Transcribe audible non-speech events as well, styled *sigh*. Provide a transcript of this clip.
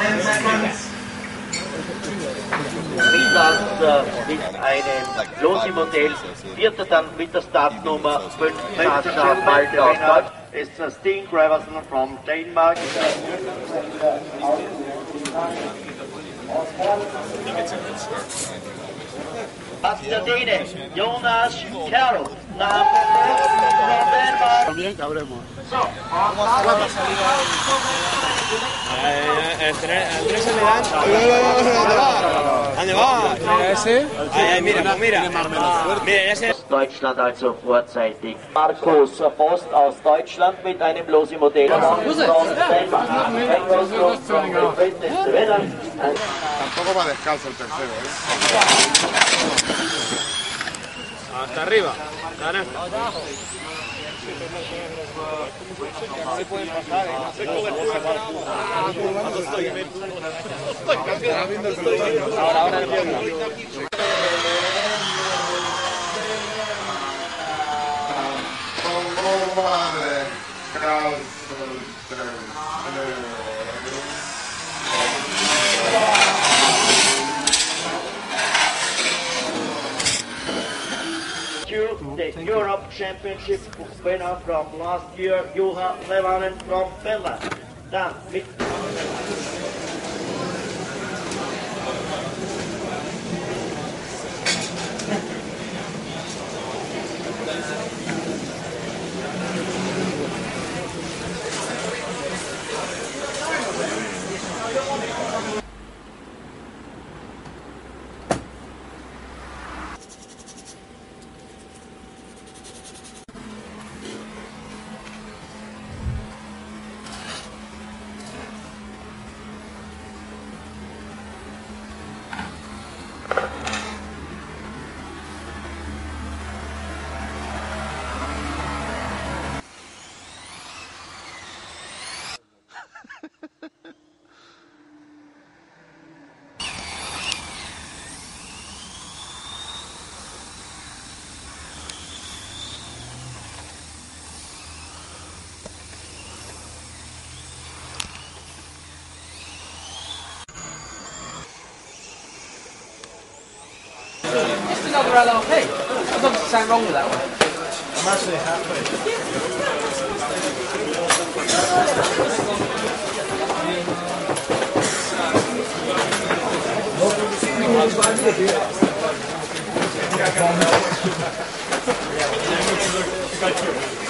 10 seconds. Mittags ist eine vierter dann mit der Startnummer 5 Sascha Malte aus Deutschland. It's Steen Graverson from Denmark. Aus der Däne, Jonas Carroll, nach Dänemark. So, Eh, le dan. ¿Dónde va? mira, mira. Mira Deutschland also vorzeitig. Markus aus Deutschland mit einem losimodell. modell Tampoco va descalzo el tercero. Hasta arriba. se pueden pasar, ¿eh? No sé cómo Ahora, ahora entiendo. Thank Europe you. Championship winner from last year, Juho Levanen from Finland. Done. another LRP. There's obviously something wrong with that one. I'm actually happy. *laughs*